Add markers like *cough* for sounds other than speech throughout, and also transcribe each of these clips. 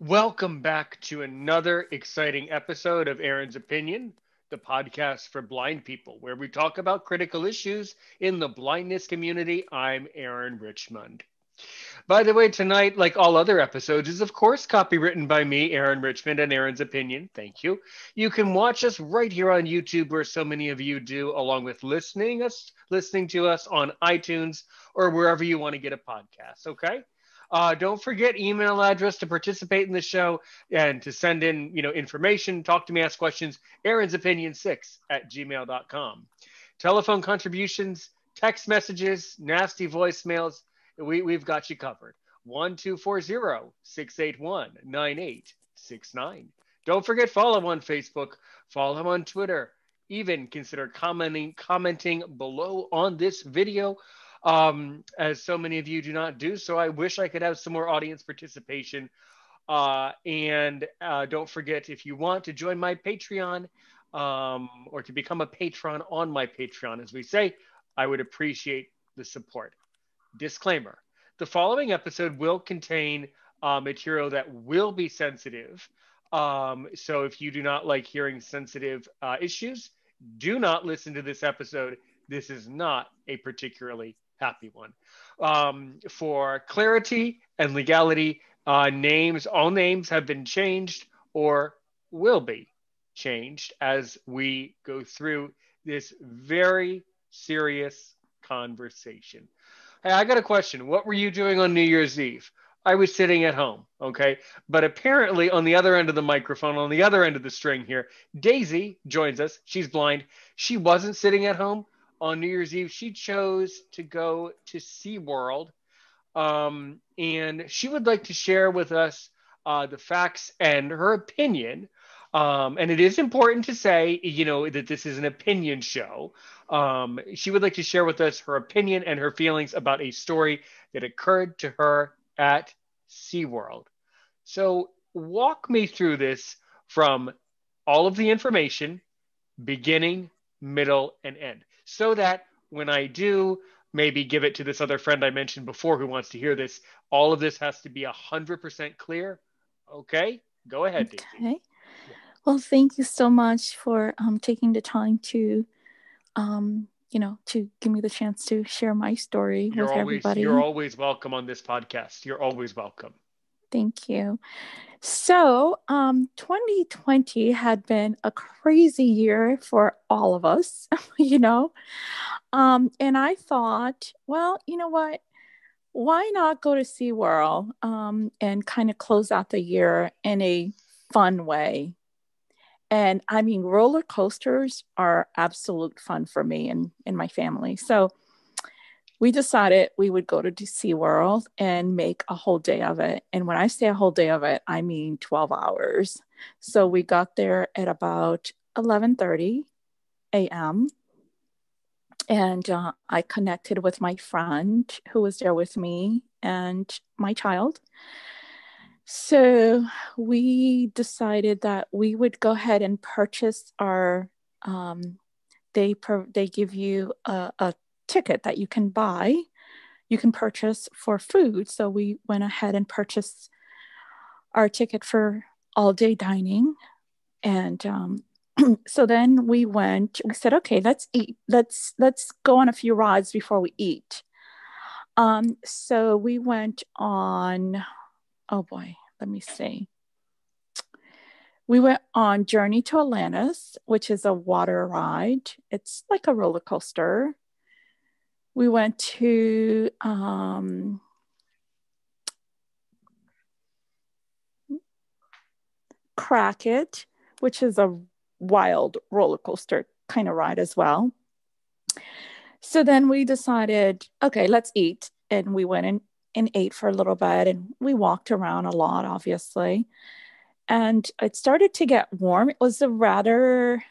Welcome back to another exciting episode of Aaron's Opinion, the podcast for blind people, where we talk about critical issues in the blindness community. I'm Aaron Richmond. By the way, tonight, like all other episodes, is of course copywritten by me, Aaron Richmond, and Aaron's Opinion. Thank you. You can watch us right here on YouTube, where so many of you do, along with listening us, listening to us on iTunes or wherever you want to get a podcast. Okay. Uh, don't forget email address to participate in the show and to send in, you know, information, talk to me, ask questions, Aaron's opinion six at gmail.com. Telephone contributions, text messages, nasty voicemails. We, we've got you covered. 1240-681-9869. Don't forget follow on Facebook, follow him on Twitter. Even consider commenting commenting below on this video um, as so many of you do not do. So I wish I could have some more audience participation. Uh, and uh, don't forget, if you want to join my Patreon um, or to become a patron on my Patreon, as we say, I would appreciate the support. Disclaimer the following episode will contain uh, material that will be sensitive. Um, so if you do not like hearing sensitive uh, issues, do not listen to this episode. This is not a particularly happy one. Um, for clarity and legality, uh, names, all names have been changed or will be changed as we go through this very serious conversation. Hey, I got a question. What were you doing on New Year's Eve? I was sitting at home, okay? But apparently, on the other end of the microphone, on the other end of the string here, Daisy joins us. She's blind. She wasn't sitting at home on New Year's Eve, she chose to go to SeaWorld. Um, and she would like to share with us uh, the facts and her opinion. Um, and it is important to say, you know, that this is an opinion show. Um, she would like to share with us her opinion and her feelings about a story that occurred to her at SeaWorld. So, walk me through this from all of the information, beginning, middle, and end so that when I do maybe give it to this other friend I mentioned before who wants to hear this, all of this has to be 100% clear. Okay, go ahead, okay. Daisy. Well, thank you so much for um, taking the time to, um, you know, to give me the chance to share my story you're with always, everybody. You're always welcome on this podcast. You're always welcome. Thank you. So, um, 2020 had been a crazy year for all of us, *laughs* you know. Um, and I thought, well, you know what? Why not go to SeaWorld um, and kind of close out the year in a fun way? And I mean, roller coasters are absolute fun for me and, and my family. So, we decided we would go to SeaWorld and make a whole day of it. And when I say a whole day of it, I mean 12 hours. So we got there at about 11:30 a.m. And uh, I connected with my friend who was there with me and my child. So we decided that we would go ahead and purchase our. Um, they per, they give you a, a ticket that you can buy, you can purchase for food. So we went ahead and purchased our ticket for all day dining. And um, *clears throat* so then we went, we said, okay, let's eat, let's, let's go on a few rides before we eat. Um, so we went on, oh boy, let me see. We went on Journey to Atlantis, which is a water ride. It's like a roller coaster we went to um, Kraken, which is a wild roller coaster kind of ride as well. So then we decided, okay, let's eat. And we went in and ate for a little bit and we walked around a lot, obviously. And it started to get warm. It was a rather,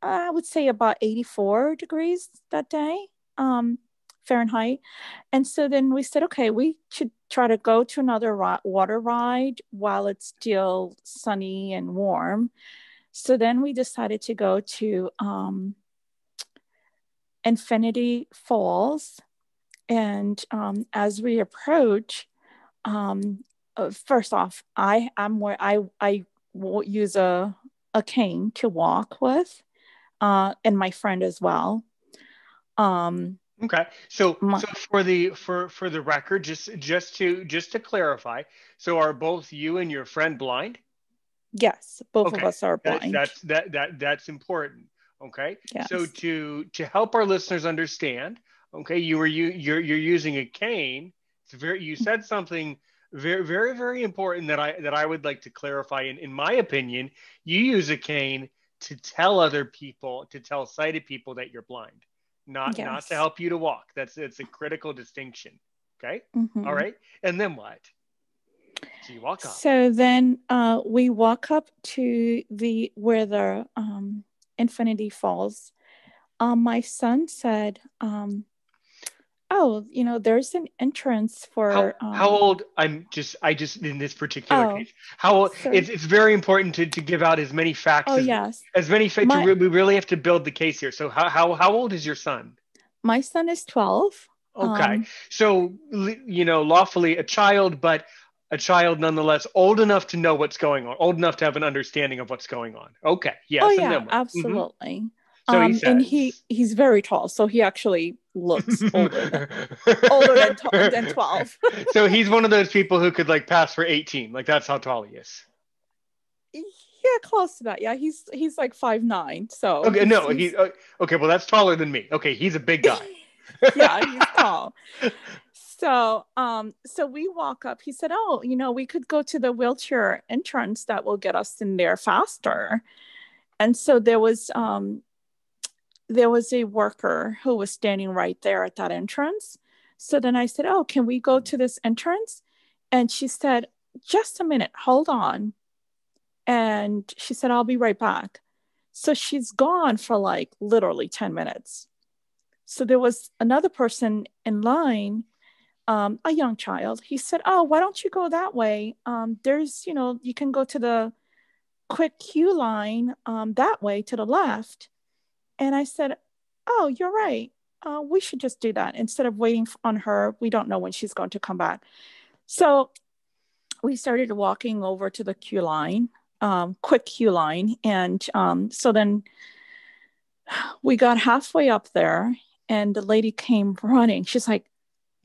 I would say about 84 degrees that day. Um, Fahrenheit. And so then we said, okay, we should try to go to another ro- water ride while it's still sunny and warm. So then we decided to go to um, Infinity Falls. And um, as we approach, um, uh, first off, I I'm where I I will use a a cane to walk with, uh, and my friend as well. Um, okay, so my, so for the for for the record, just just to just to clarify, so are both you and your friend blind? Yes, both okay. of us are blind. That's, that's that that that's important. Okay. Yes. So to to help our listeners understand, okay, you were you you're you're using a cane. It's very you said something very very very important that I that I would like to clarify. In in my opinion, you use a cane to tell other people to tell sighted people that you're blind, not yes. not to help you to walk. That's it's a critical distinction. Okay. Mm-hmm. All right. And then what? So you walk up. So then uh, we walk up to the where the um, Infinity Falls. Um, my son said, um, "Oh, you know, there's an entrance for." How, um, how, old? I'm just, I just in this particular oh, case. How old? It's, it's very important to, to give out as many facts. Oh as, yes. As many facts. My, we really have to build the case here. So how how how old is your son? My son is twelve. Okay, um, so you know, lawfully a child, but a child nonetheless old enough to know what's going on, old enough to have an understanding of what's going on. Okay. Yes. Oh yeah, mm-hmm. absolutely. Mm-hmm. So um, he says, and he he's very tall, so he actually looks older, older than, t- than twelve. *laughs* so he's one of those people who could like pass for eighteen. Like that's how tall he is. Yeah, close to that. Yeah, he's he's like five nine. So okay, no, he's, he uh, okay. Well, that's taller than me. Okay, he's a big guy. *laughs* yeah, he's tall. So, um, so we walk up. He said, "Oh, you know, we could go to the wheelchair entrance that will get us in there faster." And so there was, um, there was a worker who was standing right there at that entrance. So then I said, "Oh, can we go to this entrance?" And she said, "Just a minute, hold on." And she said, "I'll be right back." So she's gone for like literally 10 minutes. So there was another person in line um, a young child. He said, "Oh, why don't you go that way? Um, there's, you know, you can go to the quick queue line um, that way to the left." And I said, "Oh, you're right. Uh, we should just do that instead of waiting on her. We don't know when she's going to come back." So we started walking over to the queue line, um, quick queue line, and um, so then we got halfway up there, and the lady came running. She's like,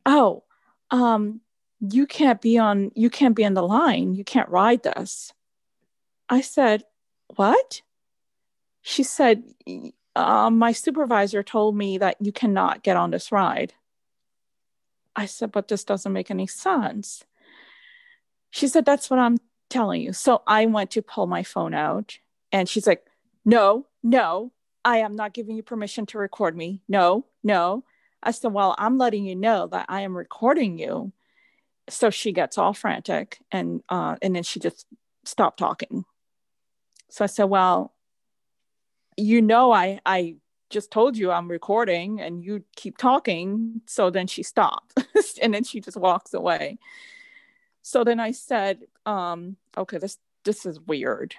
"Oh, um, you can't be on you can't be on the line you can't ride this i said what she said uh, my supervisor told me that you cannot get on this ride. I said but this doesn't make any sense. She said that's what i'm telling you. So i went to pull my phone out and she's like no no i am not giving you permission to record me. No no. I said, Well, I'm letting you know that I am recording you. So she gets all frantic and uh, and then she just stopped talking. So I said, Well, you know I I just told you I'm recording and you keep talking. So then she stopped *laughs* and then she just walks away. So then I said, um, okay, this this is weird.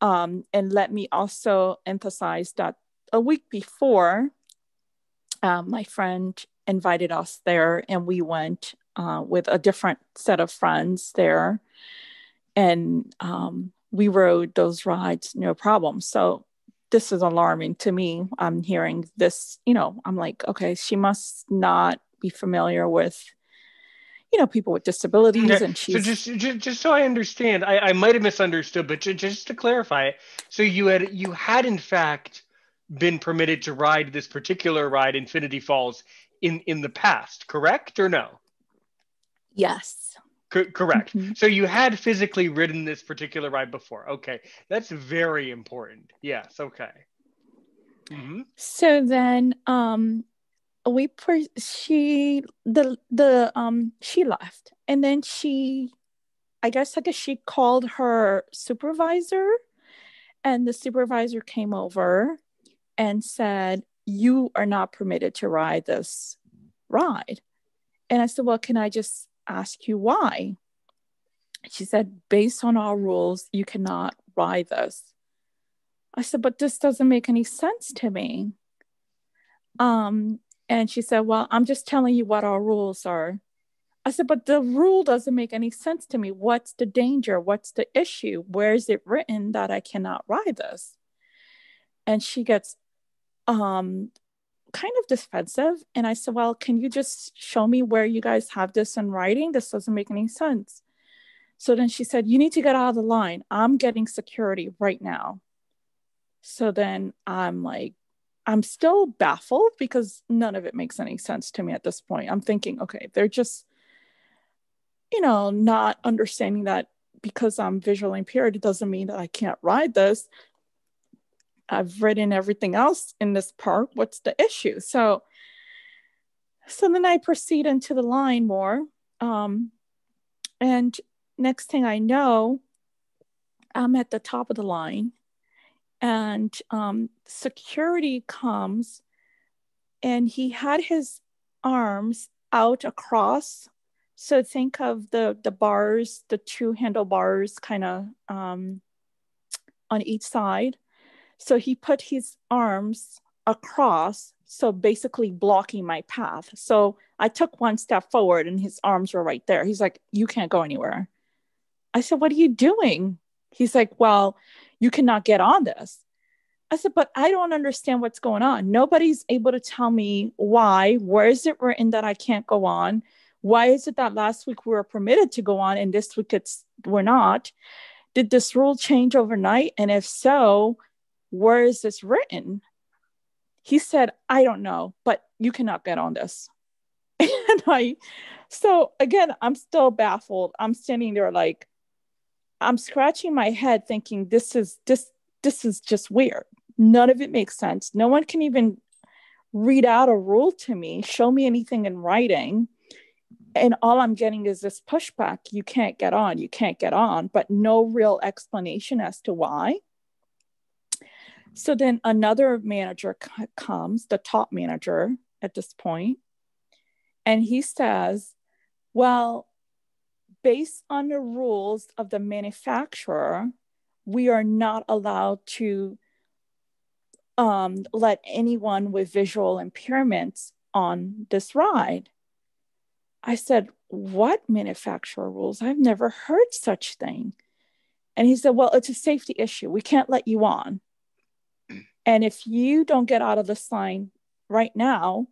Um, and let me also emphasize that a week before um, my friend invited us there and we went uh, with a different set of friends there and um, we rode those rides no problem so this is alarming to me i'm hearing this you know i'm like okay she must not be familiar with you know people with disabilities okay. and she's so just, just just so i understand i, I might have misunderstood but just to clarify so you had you had in fact been permitted to ride this particular ride, Infinity Falls, in in the past, correct or no? Yes. Co- correct. Mm-hmm. So you had physically ridden this particular ride before. Okay, that's very important. Yes. Okay. Mm-hmm. So then, um, we per- she the the um she left, and then she, I guess I guess she called her supervisor, and the supervisor came over and said, You are not permitted to ride this ride. And I said, Well, can I just ask you why? She said, Based on our rules, you cannot ride this. I said, But this doesn't make any sense to me. Um, and she said, Well, I'm just telling you what our rules are. I said, but the rule doesn't make any sense to me. What's the danger? What's the issue? Where is it written that I cannot ride this? And she gets um kind of defensive. And I said, Well, can you just show me where you guys have this in writing? This doesn't make any sense. So then she said, You need to get out of the line. I'm getting security right now. So then I'm like, I'm still baffled because none of it makes any sense to me at this point. I'm thinking, okay, they're just you know, not understanding that because I'm visually impaired, it doesn't mean that I can't ride this. I've ridden everything else in this park. What's the issue? So, so then I proceed into the line more. Um, and next thing I know, I'm at the top of the line, and um, security comes, and he had his arms out across so think of the the bars, the two handlebars kind of um, on each side. So he put his arms across, so basically blocking my path. So I took one step forward and his arms were right there. He's like, You can't go anywhere. I said, What are you doing? He's like, Well, you cannot get on this. I said, But I don't understand what's going on. Nobody's able to tell me why. Where is it written that I can't go on? why is it that last week we were permitted to go on and this week it's we're not did this rule change overnight and if so where is this written he said i don't know but you cannot get on this. *laughs* And i so again i'm still baffled. I'm standing there like i'm scratching my head thinking this is this this is just weird. None of it makes sense. No one can even read out a rule to me show me anything in writing. And all I'm getting is this pushback. You can't get on, you can't get on, but no real explanation as to why. So then another manager c- comes, the top manager at this point, and he says, Well, based on the rules of the manufacturer, we are not allowed to um, let anyone with visual impairments on this ride. I said, What manufacturer rules? I've never heard such thing. And he said, Well, it's a safety issue. We can't let you on. And if you don't get out of the sign right now,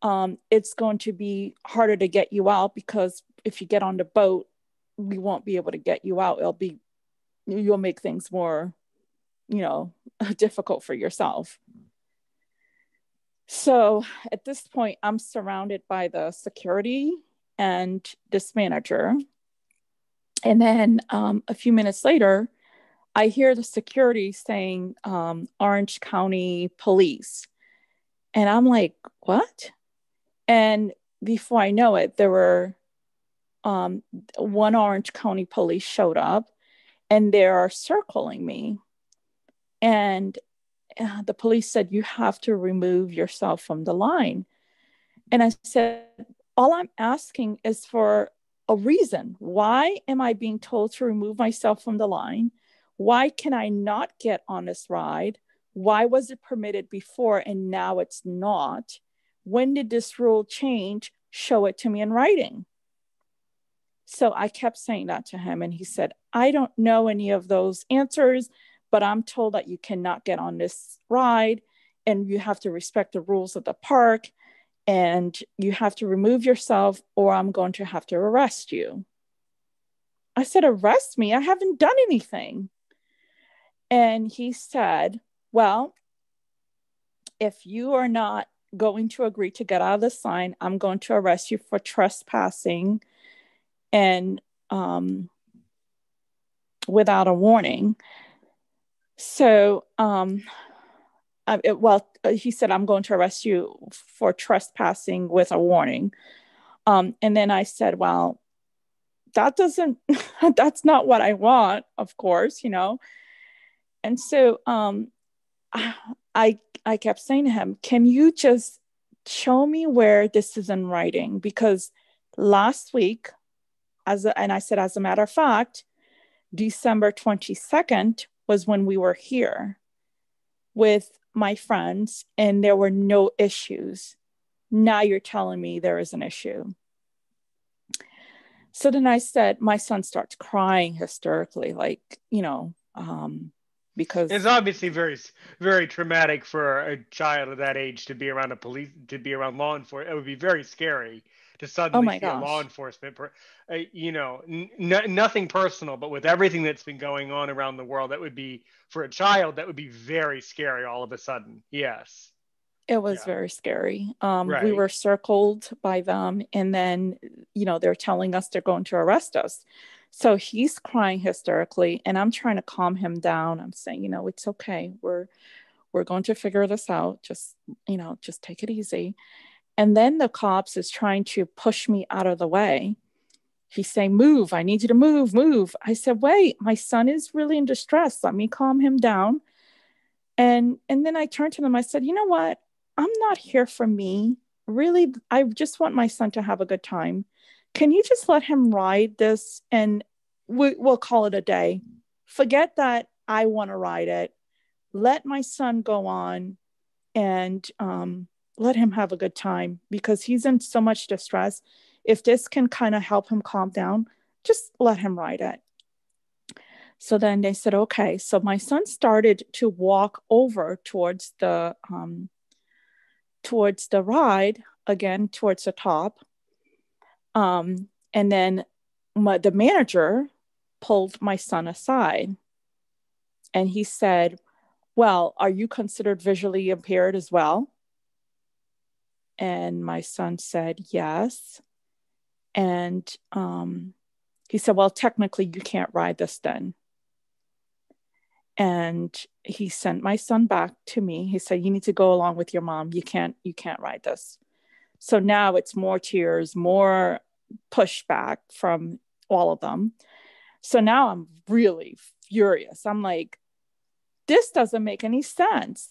um, it's going to be harder to get you out because if you get on the boat, we won't be able to get you out. It'll be, you'll make things more, you know, *laughs* difficult for yourself. So at this point, I'm surrounded by the security and this manager. And then um, a few minutes later, I hear the security saying um, Orange County Police. And I'm like, what? And before I know it, there were um, one Orange County police showed up and they are circling me. And uh, the police said, You have to remove yourself from the line. And I said, All I'm asking is for a reason. Why am I being told to remove myself from the line? Why can I not get on this ride? Why was it permitted before and now it's not? When did this rule change? Show it to me in writing. So I kept saying that to him, and he said, I don't know any of those answers but I'm told that you cannot get on this ride and you have to respect the rules of the park and you have to remove yourself or I'm going to have to arrest you. I said, Arrest me? I haven't done anything. And he said, Well, if you are not going to agree to get out of the sign, I'm going to arrest you for trespassing and um, without a warning. So, um, I, it, well, he said, I'm going to arrest you for trespassing with a warning. Um, and then I said, well, that doesn't, *laughs* that's not what I want, of course, you know. And so um, I, I kept saying to him, can you just show me where this is in writing? Because last week, as a, and I said, as a matter of fact, December 22nd, was when we were here with my friends and there were no issues. Now you're telling me there is an issue. So then I said, my son starts crying hysterically, like, you know, um, because it's obviously very very traumatic for a child of that age to be around a police to be around law enforcement it would be very scary to suddenly oh see a law enforcement uh, you know n- nothing personal but with everything that's been going on around the world that would be for a child that would be very scary all of a sudden yes it was yeah. very scary. Um, right. We were circled by them, and then, you know, they're telling us they're going to arrest us. So he's crying hysterically, and I'm trying to calm him down. I'm saying, you know, it's okay. We're we're going to figure this out. Just, you know, just take it easy. And then the cops is trying to push me out of the way. He's saying, Move, I need you to move, move. I said, Wait, my son is really in distress. Let me calm him down. And and then I turned to them, I said, you know what? I'm not here for me. Really, I just want my son to have a good time. Can you just let him ride this and we, will call it a day? Forget that I want to ride it. Let my son go on and um, let him have a good time because he's in so much distress. If this can kind of help him calm down, just let him ride it. So then they said, okay. So my son started to walk over towards the um, towards the ride, again towards the top. Um, and then my, the manager pulled my son aside and he said, Well, are you considered visually impaired as well? And my son said, Yes. And um, he said, Well, technically, you can't ride this then and he sent my son back to me he said you need to go along with your mom you can't you can't ride this so now it's more tears more pushback from all of them. So now i'm really furious. I'm like this doesn't make any sense.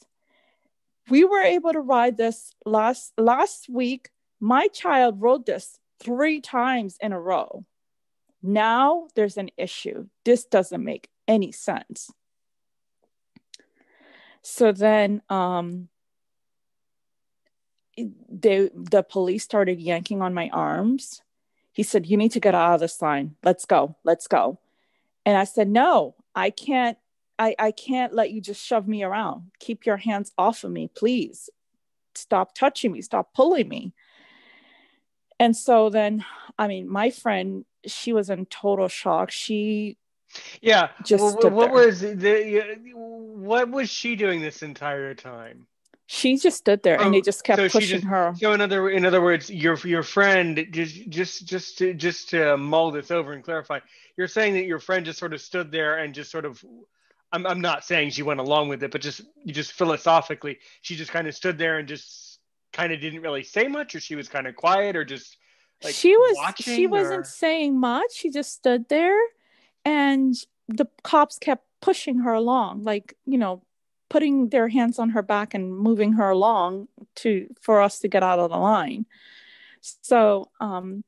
We were able to ride this last last week. My child rode this three times in a row. Now there's an issue. This doesn't make any sense. So then um, they, the police started yanking on my arms. He said, You need to get out of this line. Let's go. Let's go. And I said, No, I can't. I, I can't let you just shove me around. Keep your hands off of me, please. Stop touching me. Stop pulling me. And so then, I mean, my friend, she was in total shock. She yeah. Just well, what there. was the what was she doing this entire time? She just stood there, oh, and they oh, just kept so pushing just, her. So in other in other words, your your friend just just just to, just to mull this over and clarify, you're saying that your friend just sort of stood there and just sort of. I'm I'm not saying she went along with it, but just you just philosophically, she just kind of stood there and just kind of didn't really say much, or she was kind of quiet, or just like she was she wasn't saying much. She just stood there and the cops kept pushing her along like you know putting their hands on her back and moving her along to for us to get out of the line so um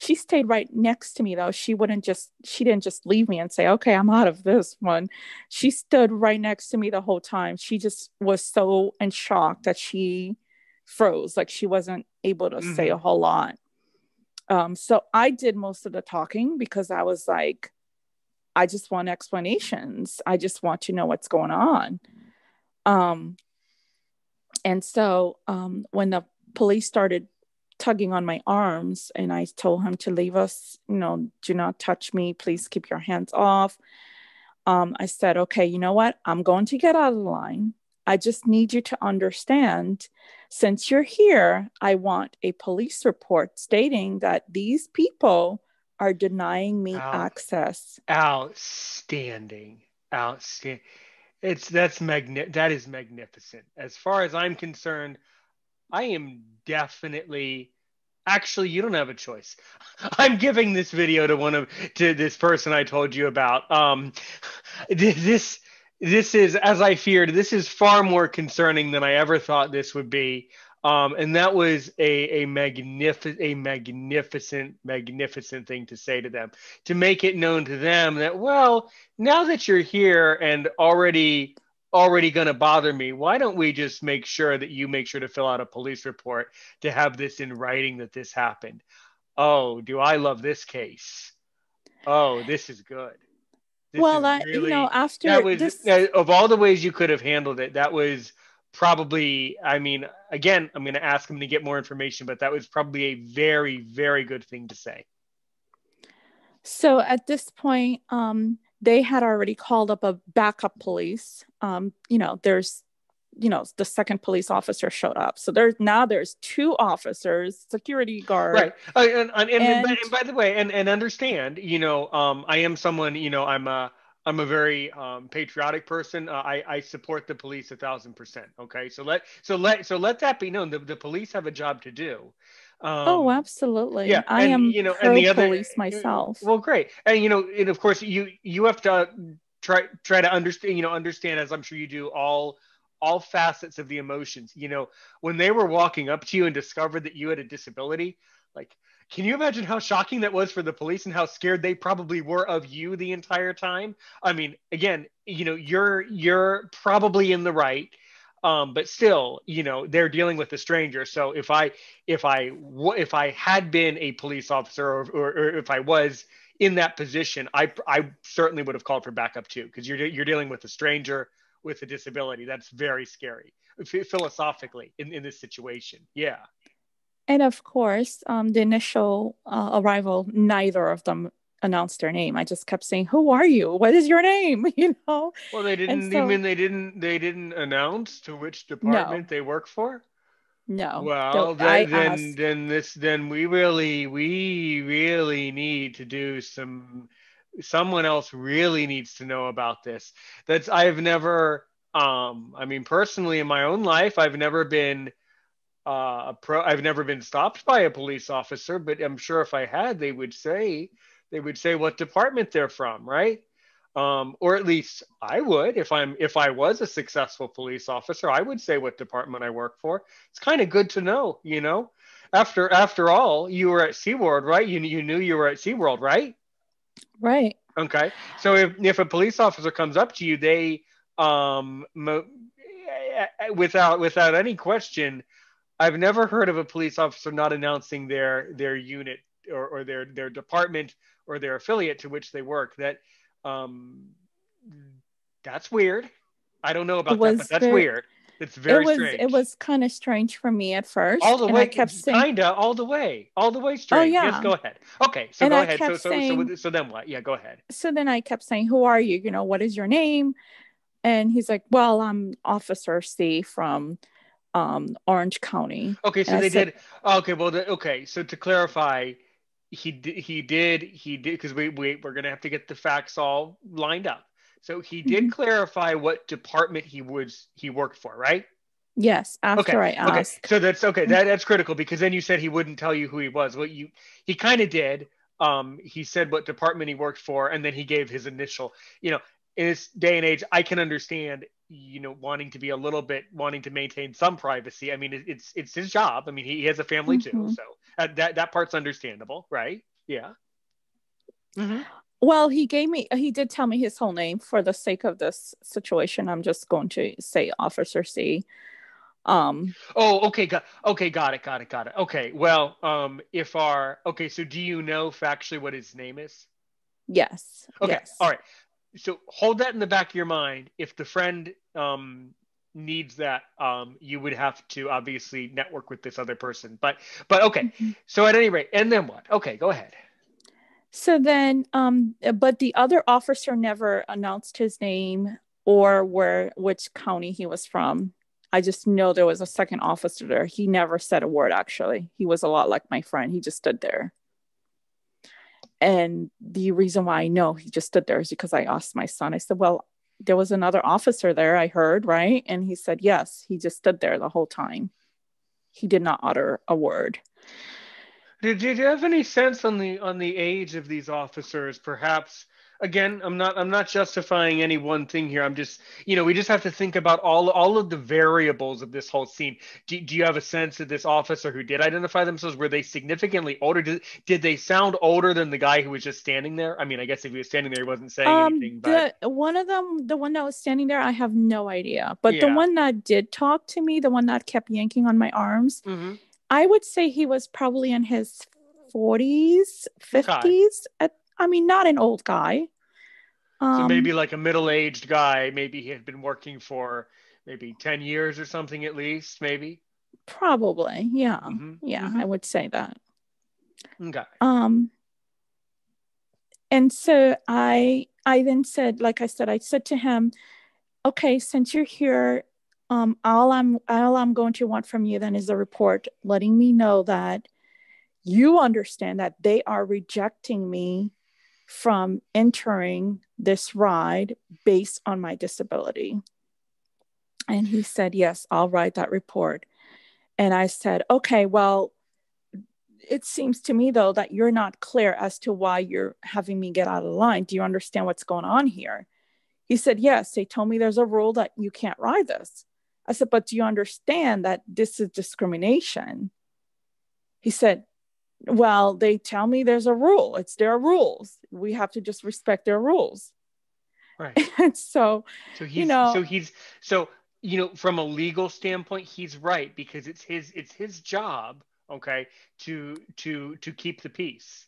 she stayed right next to me though she wouldn't just she didn't just leave me and say okay i'm out of this one she stood right next to me the whole time she just was so in shock that she froze like she wasn't able to mm-hmm. say a whole lot um so i did most of the talking because i was like I just want explanations. I just want to know what's going on. Um, and so um, when the police started tugging on my arms and I told him to leave us, you know, do not touch me. Please keep your hands off. Um, I said, okay, you know what? I'm going to get out of the line. I just need you to understand since you're here, I want a police report stating that these people are denying me Out, access. Outstanding. Outstanding. It's that's magni- that is magnificent. As far as I'm concerned, I am definitely actually you don't have a choice. *laughs* I'm giving this video to one of to this person I told you about. Um *laughs* this this is as I feared, this is far more concerning than I ever thought this would be. Um, and that was a, a magnificent, a magnificent, magnificent thing to say to them, to make it known to them that, well, now that you're here and already already going to bother me, why don't we just make sure that you make sure to fill out a police report to have this in writing that this happened? oh, do I love this case? Oh, this is good. This well, is that you know, after was this, uh, of all the ways you could have handled it, that was probably. I mean, again, I'm going to ask him to get more information, but that was probably a very, very good thing to say. so at this point, um, they had already called up a backup police. Um, you know, there's, you know, the second police officer showed up. So there's now there's two officers, security guard. Right. Uh, and, and, and, And- by, and by the way, and, and understand, you know, um, I am someone, you know, I'm a, I'm a very um, patriotic person. Uh, I, I support the police a thousand percent. Okay. So let, so let, so let that be known. The, the police have a job to do. Um, oh, absolutely. yeah, I and, am you know, and the other- police myself. Well, great. And, you know, and of course you, you have to try, try to understand, you know, understand as I'm sure you do all, all facets of the emotions, you know, when they were walking up to you and discovered that you had a disability, like, can you imagine how shocking that was for the police and how scared they probably were of you the entire time? I mean, again, you know, you're you're probably in the right, um, but still, you know, they're dealing with a stranger. So if I if I if I had been a police officer or, or, or if I was in that position, I I certainly would have called for backup too because you're you're dealing with a stranger with a disability. That's very scary philosophically in in this situation. Yeah. And of course, um, the initial uh, arrival, neither of them announced their name. I just kept saying, "Who are you? What is your name?" *laughs* You know. Well, they didn't so- even they didn't they didn't announce to which department they work for. No. Well, then, then then this then we really we really need to do some. Someone else really needs to know about this. That's I've never. Um, I mean, personally, in my own life, I've never been. Uh, pro. I've never been stopped by a police officer, but I'm sure if I had, they would say they would say what department they're from, right? um, or at least I would if I'm if I was a successful police officer, I would say what department I work for. It's kind of good to know, you know. After after all, you were at SeaWorld, right? You you knew you were at SeaWorld, right? right. Okay. So if if a police officer comes up to you, they um mo- without without any question, I've never heard of a police officer not announcing their their unit or, or their their department or their affiliate to which they work. That um that's weird. I don't know about that, but that's very- weird. It's very it was strange. it was kind of strange for me at first. all the and way, I kept saying, kinda all the way, all the way strange. Oh, yeah. Yes, go ahead. Okay, so And go I ahead. So, kept so, so, so then what? Yeah, go ahead. so then I kept saying, "Who are you? You know, what is your name?" And he's like, "Well, I'm Officer C from um, Orange County." Okay, so they said- did. Okay, well, the, okay. So to clarify, he did. He did. He did because we we we're gonna have to get the facts all lined up. So he did Mhm. clarify what department he was he worked for, right? Yes, after I okay. So that's okay. That that's critical because then you said he wouldn't tell you who he was. Well, you he kind of did. Um, he said what department he worked for, and then he gave his initial. You know, in this day and age, I can understand. You know, wanting to be a little bit wanting to maintain some privacy. I mean, it, it's it's his job. I mean, he, he has a family too, Mhm. so uh, that that part's understandable, right? Yeah. hmm Well, he gave me, he did tell me his whole name for the sake of this situation. I'm just going to say Officer C. Um, Oh, okay, got okay, got it, got it, got it. Okay, well, um, if our okay, so do you know factually what his name is? yes. Okay, yes. all right. So hold that in the back of your mind. If the friend um, needs that, um, you would have to obviously network with this other person. But but okay. Mhm. So at any rate, and then what? Okay, go ahead. So then, um, but the other officer never announced his name or where, which county he was from. I just know there was a second officer there. He never said a word, actually. He was a lot like my friend. He just stood there. And the reason why I know he just stood there is because I asked my son, I said, Well, there was another officer there, I heard, right? And he said, Yes, he just stood there the whole time. He did not utter a word. Did, did you have any sense on the on the age of these officers? Perhaps again, I'm not I'm not justifying any one thing here. I'm just you know we just have to think about all all of the variables of this whole scene. Do, do you have a sense that this officer who did identify themselves were they significantly older? Did, did they sound older than the guy who was just standing there? I mean, I guess if he was standing there, he wasn't saying Um, anything. But the one of them, the one that was standing there, I have no idea. But the one that did talk to me, the one that kept yanking on my arms, Mhm. I would say he was probably in his 40s, 50s. Okay. I mean, not an old guy. Um, so maybe like a middle-aged guy. Maybe he had been working for maybe 10 years or something at least, maybe. Probably, yeah, mm-hmm. yeah, mm-hmm. I would say that. Okay. Um, and so I, I then said, like I said, I said to him, "Okay, since you're here, um, all I'm, all I'm going to want from you then is a report letting me know that you understand that they are rejecting me from entering this ride based on my disability." And he said, Yes, I'll write that report. And I said, okay, well, it seems to me though that you're not clear as to why you're having me get out of line. Do you understand what's going on here? He said, yes. They told me there's a rule that you can't ride this. I said, but do you understand that this is discrimination? He said, well, they tell me there's a rule. It's their rules. We have to just respect their rules. Right. *laughs* and so, so he's, you know, so he's, so you know from a legal standpoint he's right because it's his it's his job okay to to to keep the peace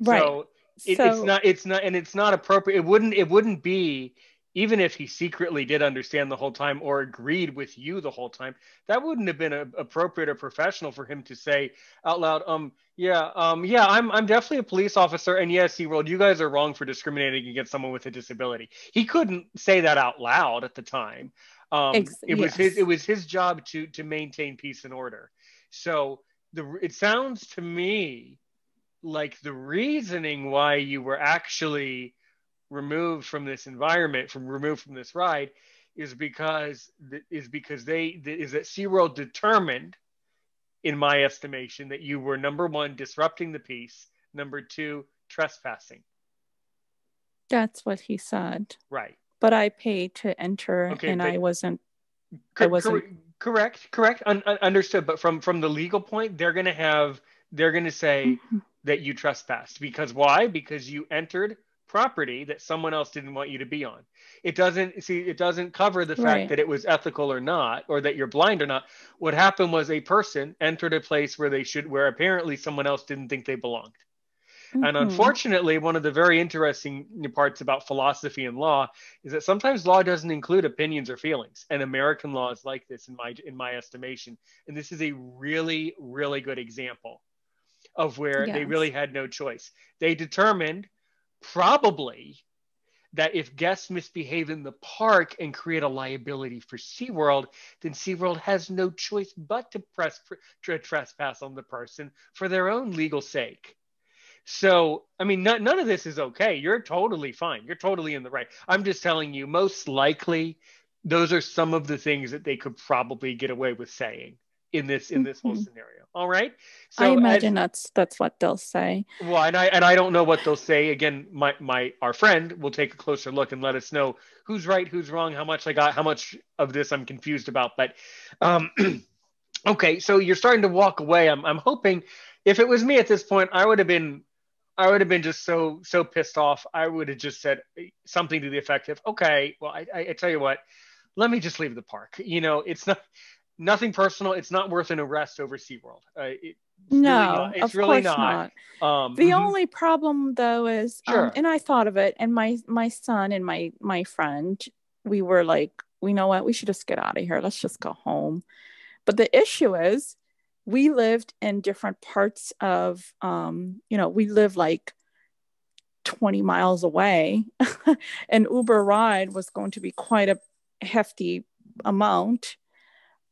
right so, it, so, it's not it's not and it's not appropriate it wouldn't it wouldn't be even if he secretly did understand the whole time or agreed with you the whole time that wouldn't have been a, appropriate or professional for him to say out loud um yeah um yeah i'm i'm definitely a police officer and yes SeaWorld you guys are wrong for discriminating against someone with a disability he couldn't say that out loud at the time um, Ex- it was yes. his it was his job to to maintain peace and order. So the it sounds to me like the reasoning why you were actually removed from this environment, from removed from this ride, is because is because they is that SeaWorld determined, in my estimation, that you were number one disrupting the peace, number two trespassing. That's what he said. Right but I paid to enter okay, and I wasn't. I wasn't. Correct, correct, Un- understood. But from from the legal point, they're going to have they're going to say mm-hmm. that you trespassed because why? Because you entered property that someone else didn't want you to be on. It doesn't see it doesn't cover the fact right. that it was ethical or not or that you're blind or not. What happened was a person entered a place where they should where apparently someone else didn't think they belonged. Mm-hmm. And unfortunately, one of the very interesting parts about philosophy and law is that sometimes law doesn't include opinions or feelings. And American law is like this in my in my estimation. And this is a really, really good example of where yes. they really had no choice. They determined probably that if guests misbehave in the park and create a liability for SeaWorld, then SeaWorld has no choice but to press trespass on the person for their own legal sake. So, I mean, none of this is okay. You're totally fine. You're totally in the right. I'm just telling you, most likely, those are some of the things that they could probably get away with saying in this in this whole mm-hmm. scenario. All right. So I imagine as, that's that's what they'll say. Well, and I and I don't know what they'll say. Again, my my our friend will take a closer look and let us know who's right, who's wrong, how much I got, how much of this I'm confused about. But um, *clears throat* okay, so you're starting to walk away. I'm I'm hoping if it was me at this point, I would have been I would have been just so so pissed off. I would have just said something to the effect of, "Okay, well, I, I, I tell you what, let me just leave the park. You know, it's not nothing personal. It's not worth an arrest over SeaWorld. Uh, it, no, really of really course not. not. Um, the mm-hmm. only problem though is, um, sure. um, and I thought of it, and my my son and my my friend, we were like, we know what, we should just get out of here. Let's just go home. But the issue is, we lived in different parts of um, you know we live like 20 miles away *laughs* an uber ride was going to be quite a hefty amount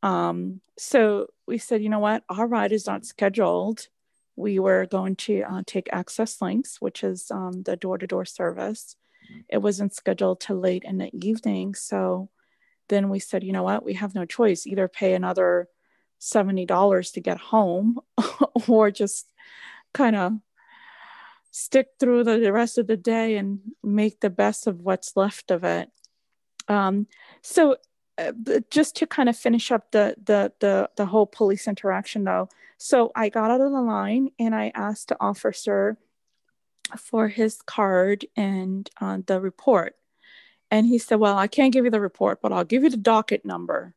um, so we said you know what? Our ride is not scheduled. We were going to uh, take ACCESS LYNX which is um, the door-to-door service. It wasn't scheduled till late in the evening. So then we said you know what? We have no choice. Either pay another $70 to get home *laughs* or just kind of stick through the, the, rest of the day and make the best of what's left of it. Um, so uh, just to kind of finish up the, the, the, the whole police interaction though. So I got out of the line and I asked the officer for his card and uh, the report. And he said, well, I can't give you the report, but I'll give you the docket number.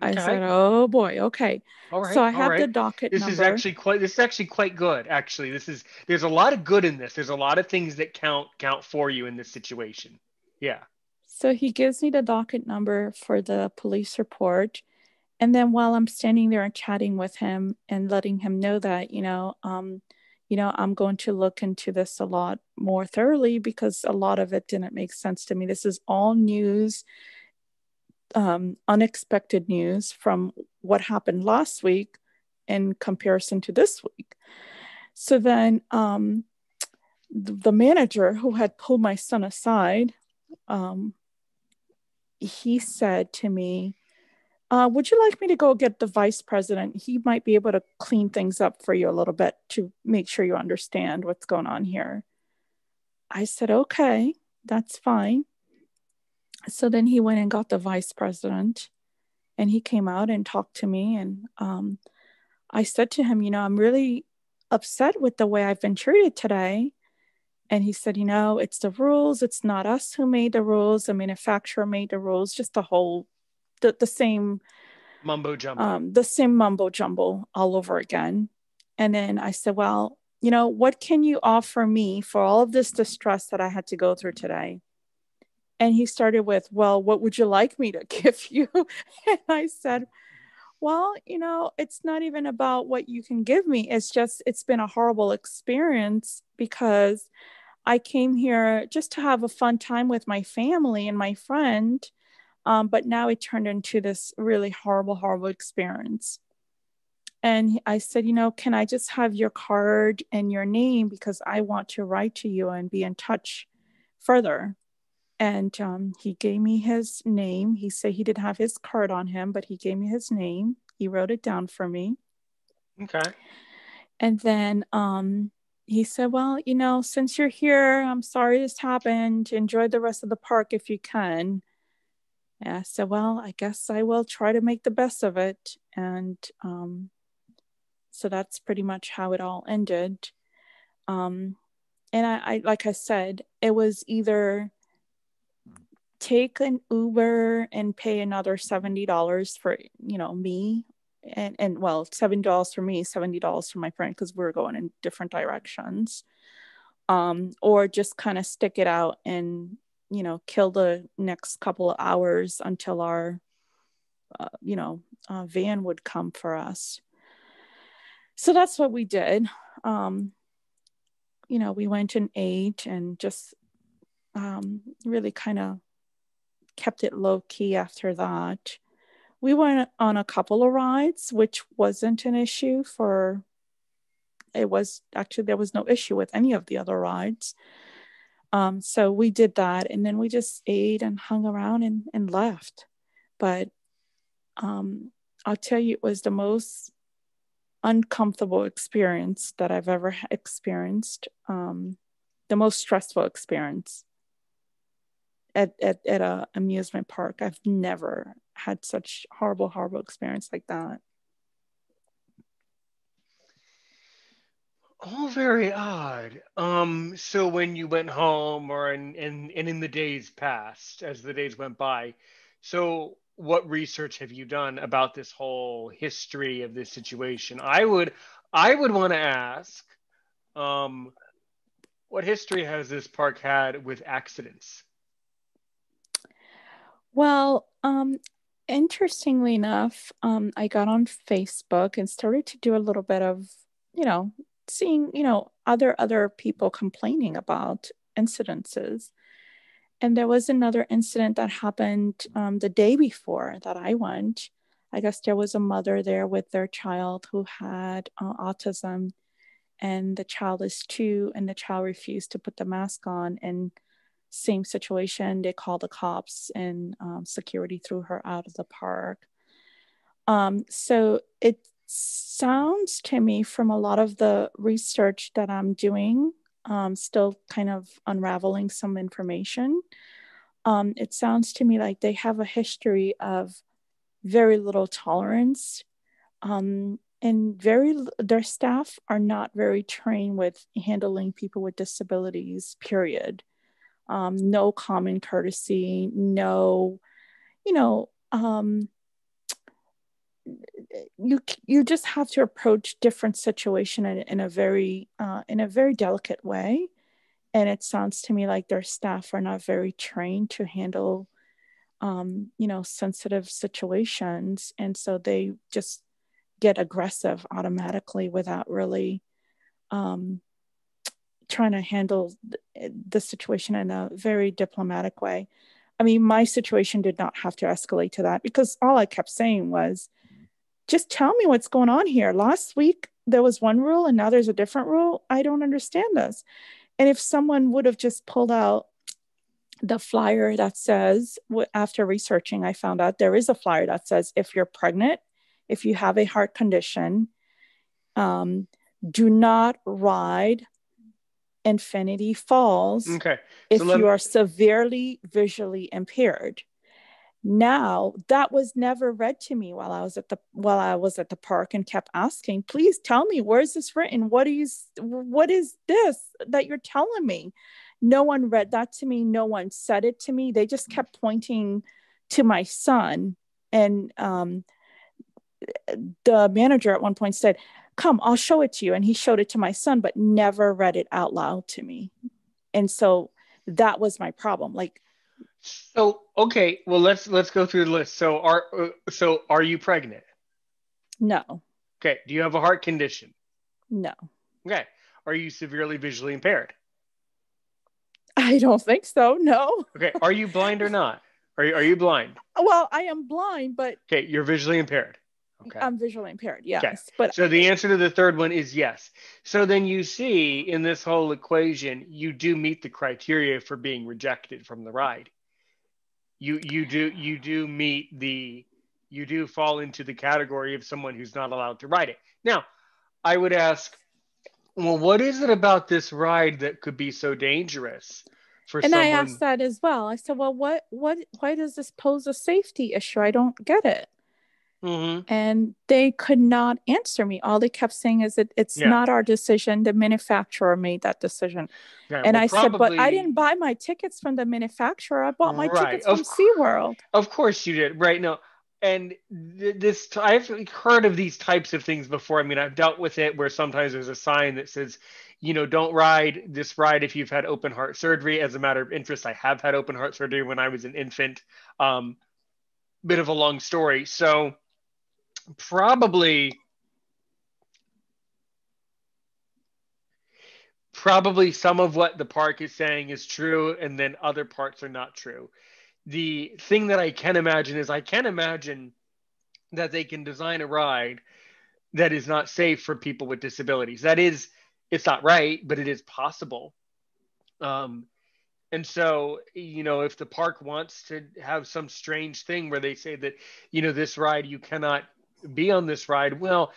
I said, "Oh boy, okay." All right. so I have right. the docket this number. is actually quite. This is actually quite good. Actually, this is. There's a lot of good in this. There's a lot of things that count count for you in this situation. Yeah. So he gives me the docket number for the police report. And then while I'm standing there and chatting with him and letting him know that, you know, um, you know, I'm going to look into this a lot more thoroughly because a lot of it didn't make sense to me. This is all news, um, unexpected news from what happened last week in comparison to this week. So then um, the manager who had pulled my son aside um, he said to me, uh, Would you like me to go get the vice president? He might be able to clean things up for you a little bit to make sure you understand what's going on here. I said, Okay, that's fine. So then he went and got the vice president and he came out and talked to me. And um, I said to him, You know, I'm really upset with the way I've been treated today. And he said, you know, it's the rules. It's not us who made the rules. The manufacturer made the rules. Just the whole, the, the same mumbo jumbo. Um, the same mumbo jumbo all over again. And then I said, well, you know, what can you offer me for all of this distress that I had to go through today? And he started with, well, what would you like me to *laughs* give you? and I said, well, you know, it's not even about what you can give me. It's just, it's been a horrible experience because I came here just to have a fun time with my family and my friend. Um, but now it turned into this really horrible, horrible experience. And I said, you know, can I just have your card and your name because I want to write to you and be in touch further. And um, he gave me his name. He said he didn't have his card on him, but he gave me his name. He wrote it down for me. Okay. And then um, he said, Well, you know, since you're here, I'm sorry this happened. Enjoy the rest of the park if you can. And I said, Well, I guess I will try to make the best of it. And um, so that's pretty much how it all ended. Um, and I, I, like I said, it was either take an Uber and pay another $70 for, you know, me and and well seven dollars for me seventy dollars for my friend because we are going in different directions. Um or just kind of stick it out and you know kill the next couple of hours until our uh, you know uh, van would come for us. So that's what we did. Um you know we went and ate and just um really kind of kept it low key after that we went on a couple of rides, which wasn't an issue for it was actually there was no issue with any of the other rides. Um, so we did that and then we just ate and hung around and, and left. But um, I'll tell you, it was the most uncomfortable experience that I've ever experienced, um, the most stressful experience at, at, at a amusement park. I've never had such horrible, horrible experience like that. All very odd. Um, so when you went home or in, in, and in the days past, as the days went by, so what research have you done about this whole history of this situation? I would I would want to ask, um, what history has this park had with accidents? Well, um, interestingly enough, um, I got on Facebook and started to do a little bit of, you know, seeing, you know, other other people complaining about incidences. And there was another incident that happened um, the day before that I went. I guess there was a mother there with their child who had uh, autism, and the child is two, and the child refused to put the mask on and same situation. They called the cops and um, security threw her out of the park. Um, so it sounds to me from a lot of the research that I'm doing, um, still kind of unraveling some information. Um, it sounds to me like they have a history of very little tolerance um, and very their staff are not very trained with handling people with disabilities period um, no common courtesy, no, you know, um, you you just have to approach different situation in, in a very uh, in a very delicate way. And it sounds to me like their staff are not very trained to handle um, you know sensitive situations. And so they just get aggressive automatically without really um, trying to handle the situation in a very diplomatic way. I mean my situation did not have to escalate to that because all i kept saying was just tell me what's going on here. Last week there was one rule and now there's a different rule. I don't understand this. And if someone would have just pulled out the flyer that says, after researching, I found out there is a flyer that says if you're pregnant, if you have a heart condition, um, do not ride Infinity Falls okay. if you are severely visually impaired. Now that was never read to me while i was at the while i was at the park and kept asking please tell me where is this written? What is what is this that you're telling me? No one read that to me. No one said it to me. They just kept pointing to my son. And um, the manager at one point said come i'll show it to you and he showed it to my son but never read it out loud to me and so that was my problem like so okay, well let's let's go through the list. So are uh, so are you pregnant? No. Okay. Do you have a heart condition? No. Okay. Are you severely visually impaired? I don't think so. No. Okay. Are you blind or not? Are you, are you blind? Well, I am blind, but okay, you're visually impaired. Okay. I'm visually impaired. Yes. Okay. But so the answer to the third one is yes. So then you see in this whole equation, you do meet the criteria for being rejected from the ride you you do you do meet the you do fall into the category of someone who's not allowed to ride it. Now, I would ask, well, what is it about this ride that could be so dangerous for someone? and someone? I asked that as well. I said, well, what what why does this pose a safety issue? I don't get it. Mm-hmm. And they could not answer me. All they kept saying is that it's yeah. not our decision. The manufacturer made that decision. Yeah, and well, I probably... said, but I didn't buy my tickets from the manufacturer. I bought my right. tickets from co- SeaWorld. Of course you did. Right. No. And this, I've heard of these types of things before. I mean, I've dealt with it where sometimes there's a sign that says, you know, don't ride this ride if you've had open heart surgery. As a matter of interest, I have had open heart surgery when I was an infant. Um, bit of a long story. So, probably probably some of what the park is saying is true and then other parts are not true. The thing that i can imagine is i can imagine that they can design a ride that is not safe for people with disabilities. That is it's not right but it is possible. Um, and so you know if the park wants to have some strange thing where they say that you know this ride you cannot be on this ride? Well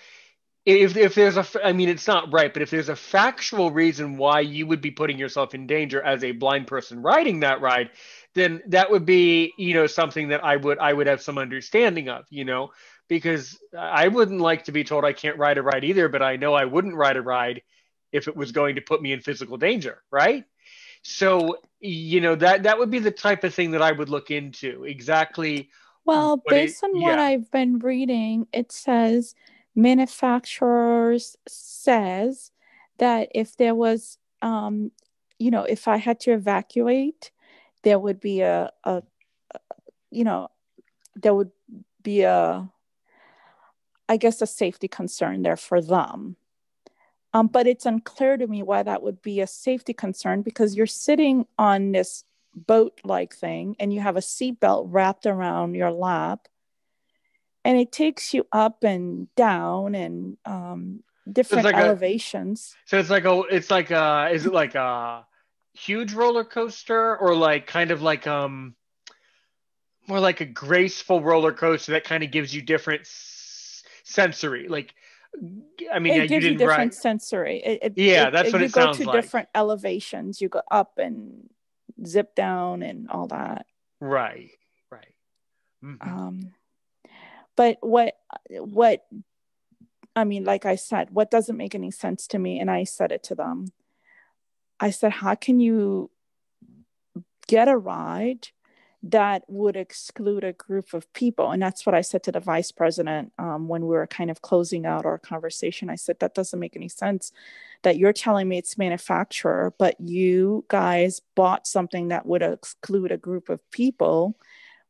if, if there's a i mean it's not right but if there's a factual reason why you would be putting yourself in danger as a blind person riding that ride then that would be you know something that i would i would have some understanding of you know because i wouldn't like to be told i can't ride a ride either but i know i wouldn't ride a ride if it was going to put me in physical danger right? So you know that that would be the type of thing that i would look into. Exactly well, based it, on what yeah. I've been reading, it says manufacturers says that if there was, um, you know, if I had to evacuate, there would be a, a, a you know, there would be a, I guess, a safety concern there for them. Um, but it's unclear to me why that would be a safety concern because you're sitting on this boat like thing and you have a seatbelt wrapped around your lap and it takes you up and down and um, different like elevations. A, so it's like a, it's like a, is it like a huge roller coaster or like kind of like um, more like a graceful roller coaster that kind of gives you different s- sensory, like. I mean, it gives you, different ride. sensory. It, it, yeah, that's it, what it sounds like. You go to different elevations. You go up and zip down and all that. Right. Right. Mm-hmm. Um, but what what I mean, like I said, what doesn't make any sense to me, and I said it to them. I said, how can you get a ride that would exclude a group of people. And that's what I said to the vice president um, when we were kind of closing out our conversation. I said, that doesn't make any sense that you're telling me it's manufacturer, but you guys bought something that would exclude a group of people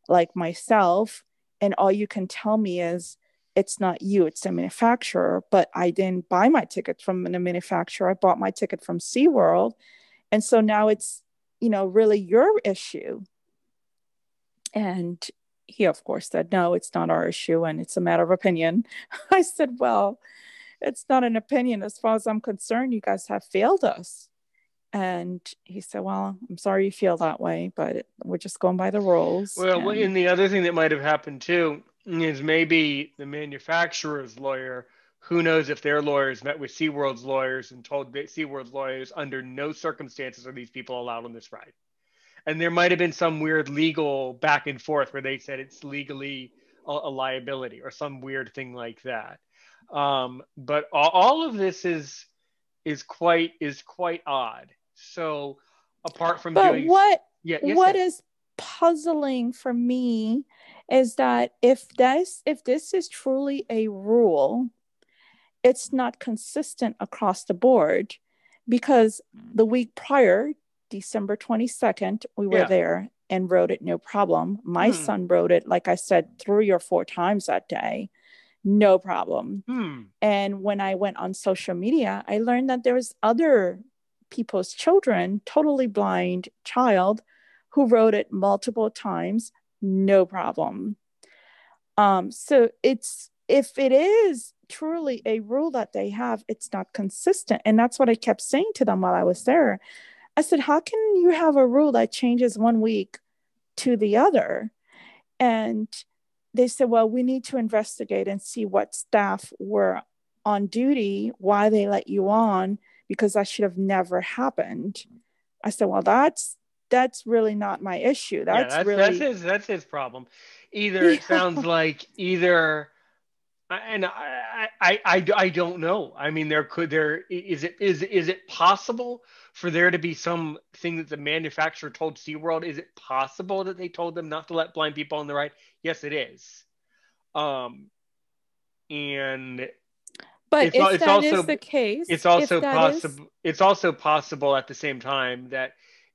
like myself. And all you can tell me is it's not you, it's the manufacturer. But I didn't buy my ticket from the manufacturer. I bought my ticket from SeaWorld. And so now it's, you know, really your issue and he, of course, said, No, it's not our issue and it's a matter of opinion. *laughs* I said, Well, it's not an opinion. As far as I'm concerned, you guys have failed us. And he said, Well, I'm sorry you feel that way, but we're just going by the rules. Well, and, and the other thing that might have happened too is maybe the manufacturer's lawyer who knows if their lawyers met with SeaWorld's lawyers and told SeaWorld's lawyers under no circumstances are these people allowed on this ride and there might have been some weird legal back and forth where they said it's legally a, a liability or some weird thing like that. Um, but all, all, of this is is quite is quite odd. So apart from but doing, what yeah, yes, what yes. is puzzling for me is that if this if this is truly a rule, it's not consistent across the board because the week prior December 22nd, we were yeah. there and wrote it no problem. My hmm. son wrote it, like I said, three or four times that day, no problem. Hmm. And when I went on social media, I learned that there was other people's children, totally blind child, who wrote it multiple times, no problem. Um, so it's if it is truly a rule that they have, it's not consistent. And that's what I kept saying to them while I was there. I said, How can you have a rule that changes one week to the other? And they said, Well, we need to investigate and see what staff were on duty, why they let you on, because that should have never happened. I said, Well, that's that's really not my issue. That's, yeah, that's really that's his that's his problem. Either it sounds *laughs* like either and I, I, I, I don't know. I mean, there could there is it is is it possible for there to be something that the manufacturer told SeaWorld? Is it possible that they told them not to let blind people on the ride? Yes, it is. Um, and but it's, if it's that also, is the case, it's also possible. Is... It's also possible at the same time that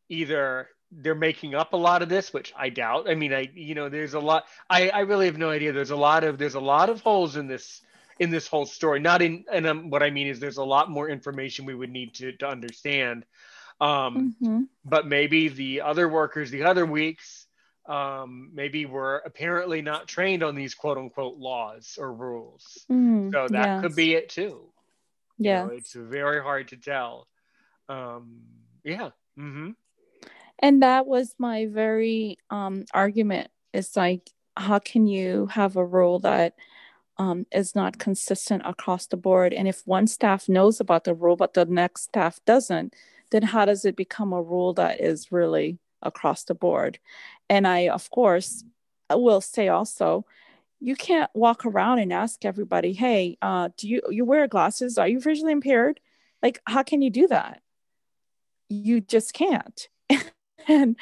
either they're making up a lot of this, which I doubt. I mean, I you know, there's a lot. I I really have no idea. There's a lot of there's a lot of holes in this in this whole story. Not in and um, what I mean is there's a lot more information we would need to to understand. Um, mm-hmm. But maybe the other workers the other weeks um, maybe were apparently not trained on these quote unquote laws or rules. Mm, so that yes. could be it too. Yeah, you know, it's very hard to tell. Um, yeah. Mm-hmm and that was my very um, argument it's like how can you have a rule that um, is not consistent across the board. And if one staff knows about the rule but the next staff doesn't then how does it become a rule that is really across the board? And i of course will say also you can't walk around and ask everybody hey uh, do you you wear glasses? Are you visually impaired? Like how can you do that? You just can't. *laughs* And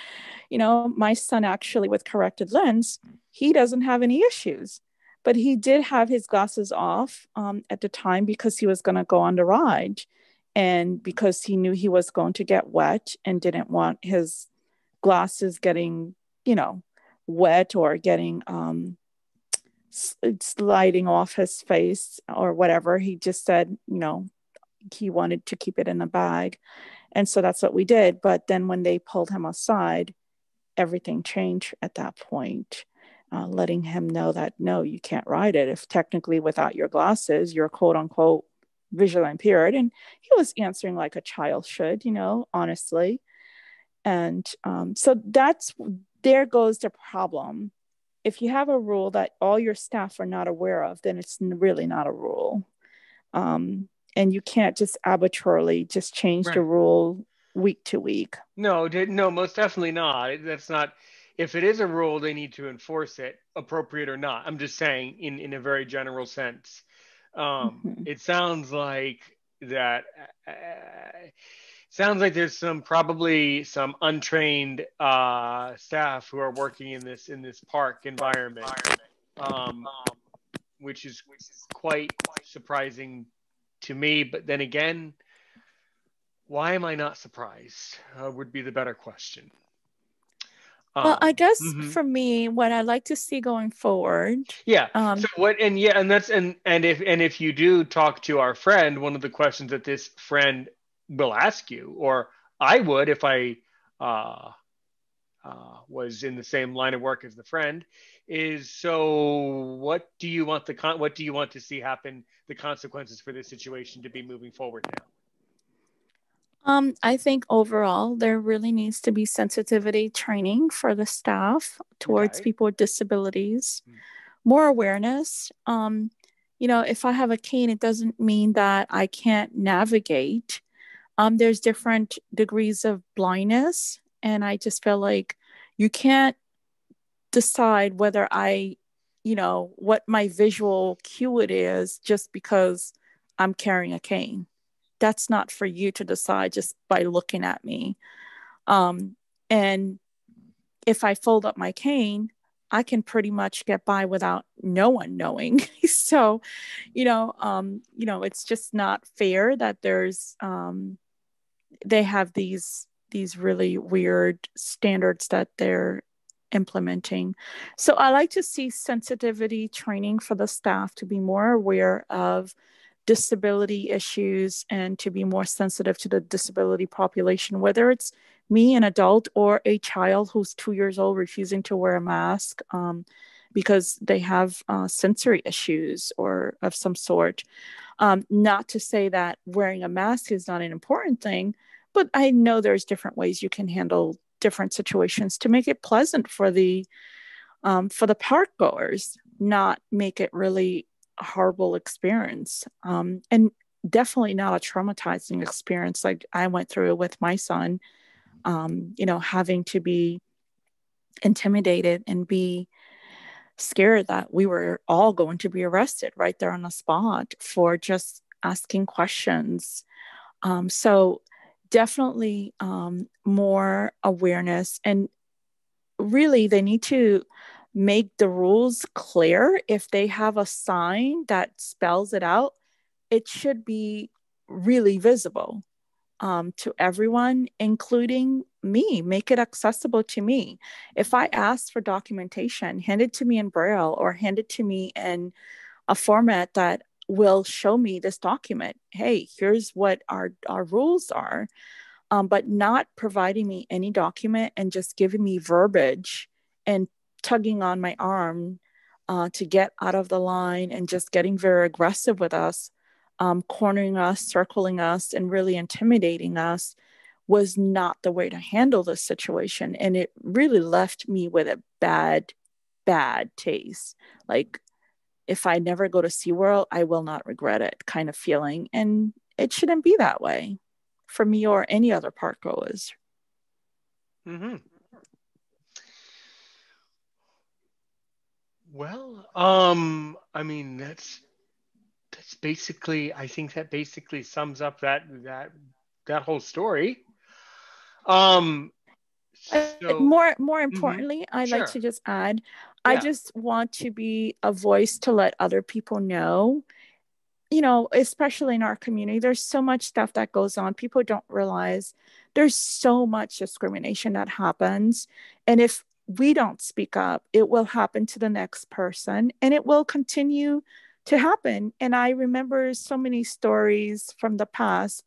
you know my son actually with corrected lens he doesn't have any issues but he did have his glasses off um, at the time because he was going to go on the ride and because he knew he was going to get wet and didn't want his glasses getting you know wet or getting um, sliding off his face or whatever. He just said you know he wanted to keep it in the bag. And so that's what we did. But then when they pulled him aside, everything changed at that point, uh, letting him know that no, you can't ride it. If technically without your glasses, you're quote unquote visually impaired. And he was answering like a child should, you know, honestly. And um, so that's there goes the problem. If you have a rule that all your staff are not aware of, then it's really not a rule. Um, and you can't just arbitrarily just change right. the rule week to week. No, no, most definitely not. That's not. If it is a rule, they need to enforce it, appropriate or not. I'm just saying, in in a very general sense. Um, mm-hmm. It sounds like that. Uh, sounds like there's some probably some untrained uh, staff who are working in this in this park environment, um, which is quite surprising to me. But then again, why am I not surprised? Uh, would be the better question. Well, I um, guess mm-hmm. for me, what I like to see going forward. Yeah. Um, so what? And yeah, and that's and and if and if you do talk to our friend, one of the questions that this friend will ask you, or I would if I uh, uh, was in the same line of work as the friend, is so what do you want the con- what do you want to see happen? The consequences for this situation to be moving forward now. Um, I think overall there really needs to be sensitivity training for the staff towards okay. people with disabilities, mm. more awareness. Um, you know, if I have a cane, it doesn't mean that I can't navigate. Um, there's different degrees of blindness, and I just feel like you can't decide whether I, you know, what my visual acuity is just because I'm carrying a cane that's not for you to decide just by looking at me. Um, and if I fold up my cane, I can pretty much get by without no one knowing. *laughs* so, you know, um, you know, it's just not fair that there's um, they have these these really weird standards that they're implementing. So I like to see sensitivity training for the staff to be more aware of disability issues and to be more sensitive to the disability population, whether it's me, an adult, or a child who's two years old refusing to wear a mask um, because they have uh, sensory issues or of some sort. Um, not to say that wearing a mask is not an important thing, but I know there's different ways you can handle different situations to make it pleasant for the um, for the park goers, not make it really horrible experience um, and definitely not a traumatizing experience like I went through with my son. Um, you know, having to be intimidated and be scared that we were all going to be arrested right there on the spot for just asking questions. Um, so, definitely um, more awareness. And really, they need to make the rules clear. If they have a sign that spells it out, it should be really visible um, to everyone, including me. Make it accessible to me. If I ask for documentation, hand it to me in Braille or hand it to me in a format that will show me this document. Hey, here's what our, our rules are. Um, but not providing me any document and just giving me verbiage and tugging on my arm uh, to get out of the line and just getting very aggressive with us, um, cornering us, circling us, and really intimidating us was not the way to handle this situation. And it really left me with a bad, bad taste. Like, if I never go to SeaWorld, I will not regret it kind of feeling. And it shouldn't be that way for me or any other park goers. Mm-hmm. Well, um, I mean that's that's basically I think that basically sums up that that that whole story. Um uh, so, more more mm-hmm. importantly, mm-hmm. I'd sure. like to just add, yeah. I just want to be a voice to let other people know you know, especially in our community, there's so much stuff that goes on. People don't realize there's so much discrimination that happens. And if we don't speak up, it will happen to the next person and it will continue to happen. And I remember so many stories from the past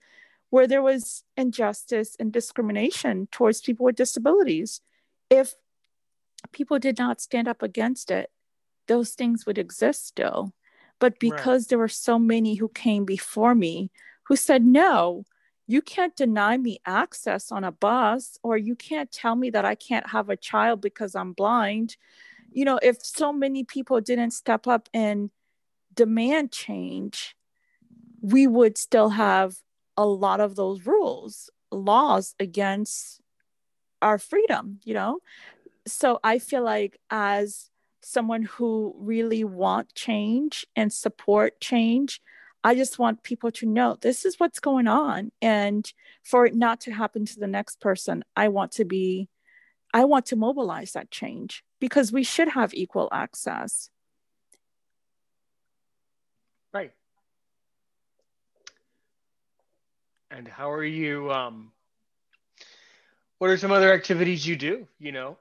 where there was injustice and discrimination towards people with disabilities. If people did not stand up against it, those things would exist still. But because right. there were so many who came before me who said, no, you can't deny me access on a bus or you can't tell me that I can't have a child because I'm blind. You know, if so many people didn't step up and demand change, we would still have a lot of those rules, laws against our freedom, you know? So I feel like as someone who really want change and support change, I just want people to know this is what's going on. And for it not to happen to the next person, I want to be, I want to mobilize that change because we should have equal access. Right. And how are you? Um, what are some other activities you do, you know,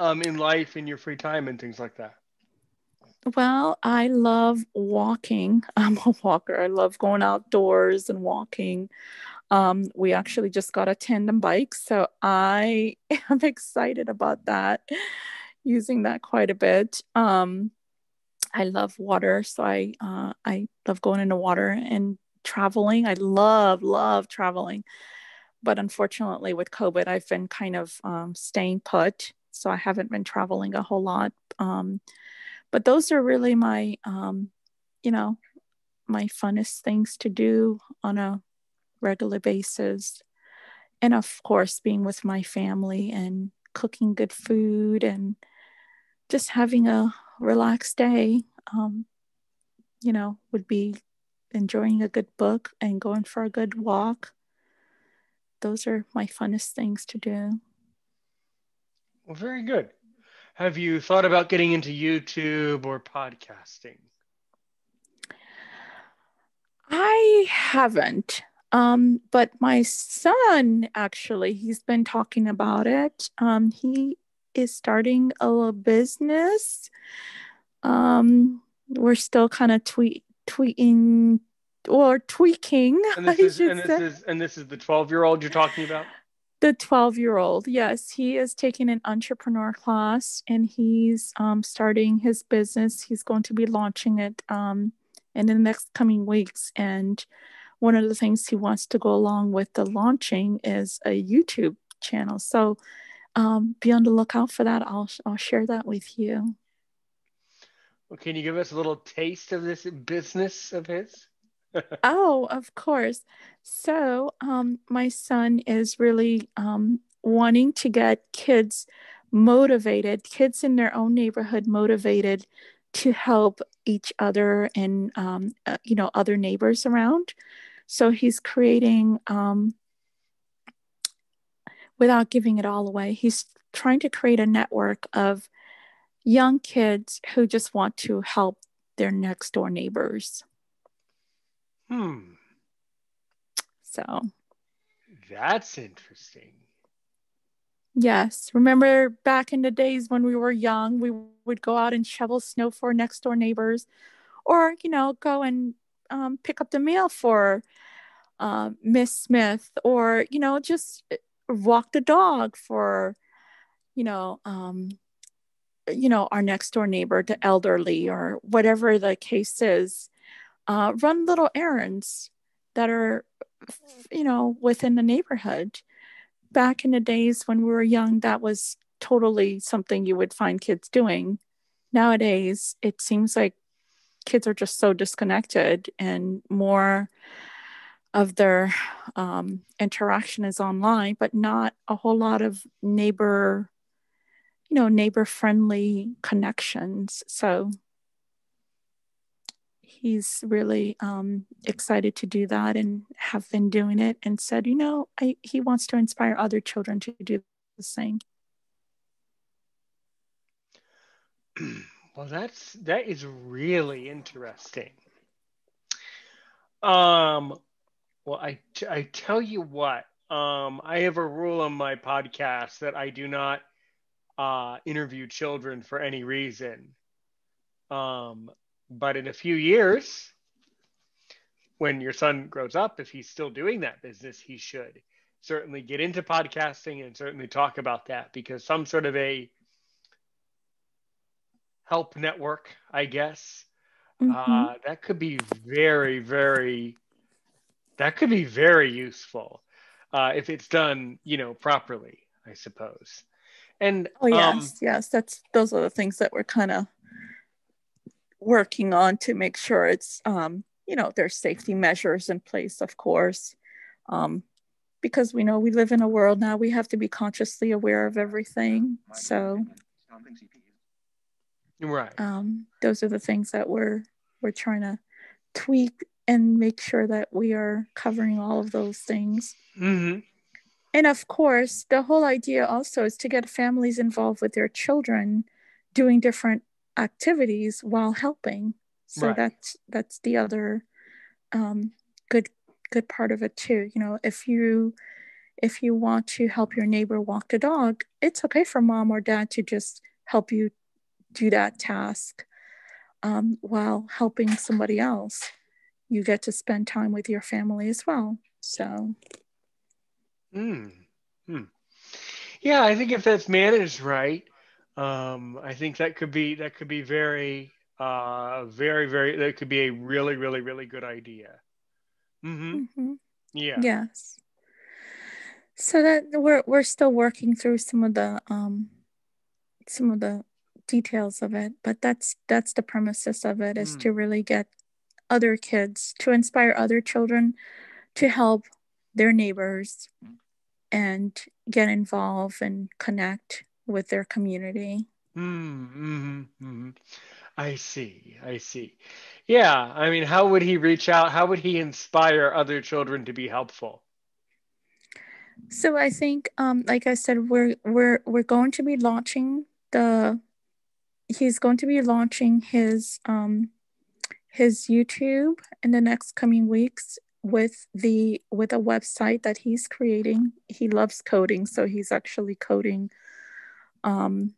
um, in life, in your free time, and things like that? Well, I love walking. *laughs* I'm a walker. I love going outdoors and walking. Um, we actually just got a tandem bike, so I *laughs* am excited about that, using that quite a bit. Um, I love water, so I uh, I love going into water and traveling. I love love traveling, but unfortunately with COVID, I've been kind of um, staying put, so I haven't been traveling a whole lot. Um, but those are really my um, you know my funnest things to do on a regular basis. And of course being with my family and cooking good food and just having a relaxed day um, you know would be enjoying a good book and going for a good walk. Those are my funnest things to do. Well very good have you thought about getting into YouTube or podcasting? I haven't. Um, but my son actually, he's been talking about it. Um, he is starting a little business. Um, we're still kind of tweet tweeting or tweaking. And this, is, and this is and this is the twelve year old you're talking about. The 12 year old, yes, he is taking an entrepreneur class and he's um, starting his business. He's going to be launching it um, in the next coming weeks. And one of the things he wants to go along with the launching is a YouTube channel. So um, be on the lookout for that. I'll, I'll share that with you. Well, can you give us a little taste of this business of his? Oh, of course. So, um, my son is really um, wanting to get kids motivated, kids in their own neighborhood motivated to help each other and um, uh, you know other neighbors around. So he's creating, um, without giving it all away, he's trying to create a network of young kids who just want to help their next door neighbors. Hmm. So that's interesting. Yes. Remember back in the days when we were young, we would go out and shovel snow for next door neighbors or, you know, go and um, pick up the mail for uh, Miss Smith or, you know, just walk the dog for, you know, um, you know, our next door neighbor, the elderly or whatever the case is uh, run little errands that are, you know, within the neighborhood. Back in the days when we were young, that was totally something you would find kids doing. Nowadays, it seems like kids are just so disconnected and more of their um, interaction is online, but not a whole lot of neighbor, you know, neighbor friendly connections. So he's really um, excited to do that and have been doing it and said, you know, I, he wants to inspire other children to do the same. Well, that's that is really interesting. Um, well, I I tell you what, um, I have a rule on my podcast that I do not uh, interview children for any reason. Um, but in a few years, when your son grows up, if he's still doing that business, he should certainly get into podcasting and certainly talk about that because some sort of a help network, I guess, mm-hmm. uh, that could be very, very, that could be very useful uh, if it's done, you know, properly, I suppose. And oh yes, um, yes, that's those are the things that we're kind of working on to make sure it's um, you know there's safety measures in place of course um, because we know we live in a world now we have to be consciously aware of everything so right um, those are the things that we're we're trying to tweak and make sure that we are covering all of those things. Mm-hmm. And of course, the whole idea also is to get families involved with their children doing different activities while helping. So right. that's that's the other um, good good part of it too. You know, if you if you want to help your neighbor walk the dog, it's okay for mom or dad to just help you do that task um, while helping somebody else. You get to spend time with your family as well. So, hmm. Hmm. Yeah, I think if that's managed right, um, I think that could be that could be very, uh, very, very. That could be a really, really, really good idea. Mm-hmm. mm-hmm. Yeah. Yes. So that we're we're still working through some of the um, some of the details of it, but that's that's the premises of it is mm. to really get other kids to inspire other children to help their neighbors and get involved and connect with their community. Mm, mm-hmm, mm-hmm. I see. I see. Yeah. I mean, how would he reach out? How would he inspire other children to be helpful? So I think, um, like I said, we're we're we're going to be launching the. He's going to be launching his um, his YouTube in the next coming weeks with the with a website that he's creating. He loves coding, so he's actually coding um,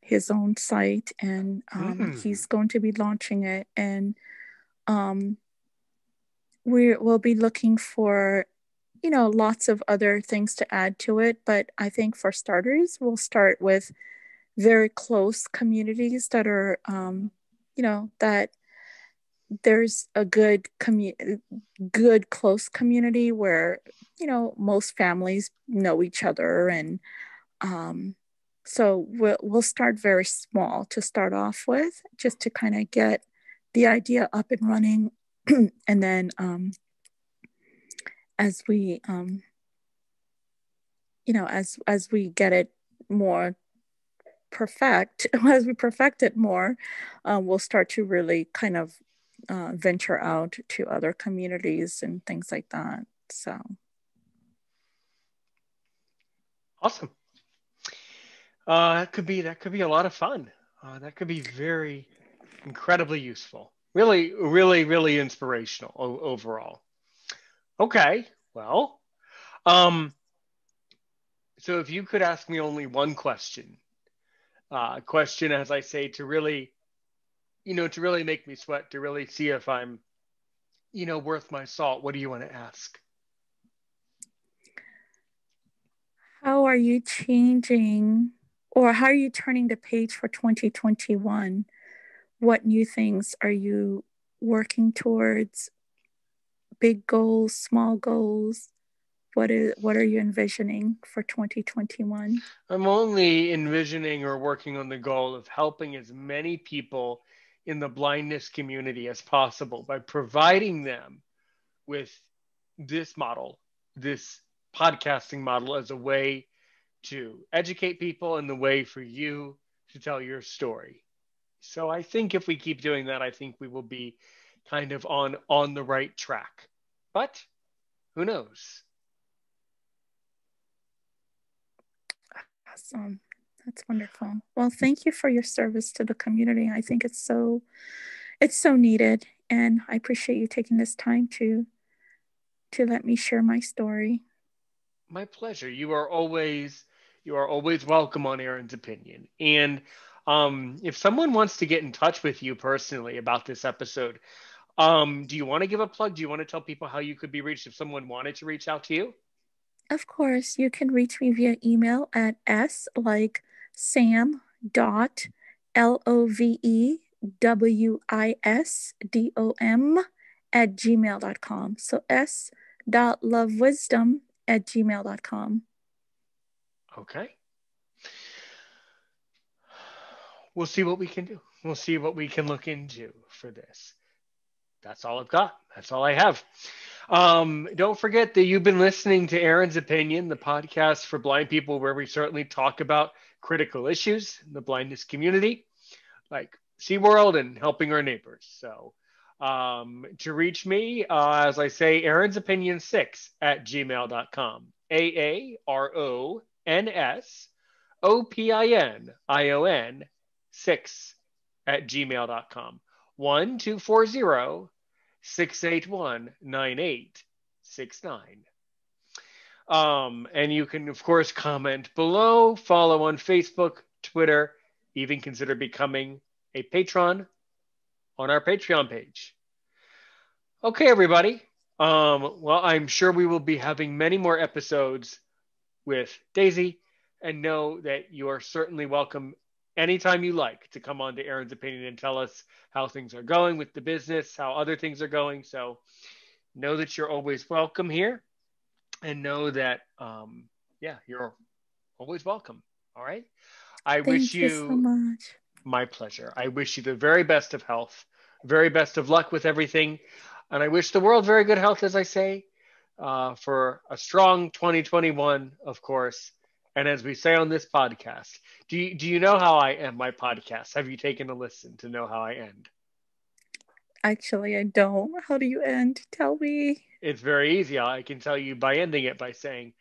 his own site, and um, mm. he's going to be launching it. And um, we will be looking for you know, lots of other things to add to it. But I think for starters, we'll start with very close communities that are, um, you know, that there's a good commu- good close community where, you know, most families know each other. And um, so we'll, we'll start very small to start off with, just to kind of get the idea up and running. *clears throat* and then, um, as we um, you know as as we get it more perfect *laughs* as we perfect it more um, we'll start to really kind of uh, venture out to other communities and things like that. So. Awesome uh, that could be that could be a lot of fun uh, that could be very incredibly useful really really really inspirational o- overall Okay. Well, um, so if you could ask me only one question, uh, question, as I say, to really, you know, to really make me sweat, to really see if I'm, you know, worth my salt, what do you want to ask? How are you changing or how are you turning the page for 2021? What new things are you working towards? big goals, small goals? What is what are you envisioning for 2021? I'm only envisioning or working on the goal of helping as many people in the blindness community as possible by providing them with this model, this podcasting model as a way to educate people and the way for you to tell your story. So I think if we keep doing that, I think we will be kind of on on the right track. But who knows? Awesome. That's wonderful. Well, thank you for your service to the community. I think it's so it's so needed and I appreciate you taking this time to to let me share my story. My pleasure. You are always you are always welcome on Aaron's opinion. And um, if someone wants to get in touch with you personally about this episode, um, do you want to give a plug? Do you want to tell people how you could be reached if someone wanted to reach out to you? Of course, you can reach me via email at s like sam dot l o v e w i s d o m at gmail.com. So s dot love wisdom at gmail.com. Okay. We'll see what we can do. We'll see what we can look into for this that's all I've got. That's all I have. Um, don't forget that you've been listening to Aaron's Opinion, the podcast for blind people, where we certainly talk about critical issues in the blindness community, like SeaWorld and helping our neighbors. So Um, to reach me, uh, as I say, Aaron's Opinion 6 at gmail.com. A A R O N S O P I N I O N 6 at gmail.com. 1240 681 9869. Um, and you can, of course, comment below, follow on Facebook, Twitter, even consider becoming a patron on our Patreon page. Okay, everybody. Um, well, I'm sure we will be having many more episodes with Daisy, and know that you are certainly welcome anytime you like to come on to Aaron's Opinion and tell us how things are going with the business, how other things are going. So know that you're always welcome here, and know that, um, yeah, you're always welcome. All right. I Thank wish you you so much. my pleasure. I wish you the very best of health, very best of luck with everything. And I wish the world very good health, as I say, uh, for a strong 2021, of course. And as we say on this podcast, do you, do you know how I end my podcast? Have you taken a listen to know how I end? Actually, I don't. How do you end? Tell me. It's very easy. I can tell you by ending it by saying,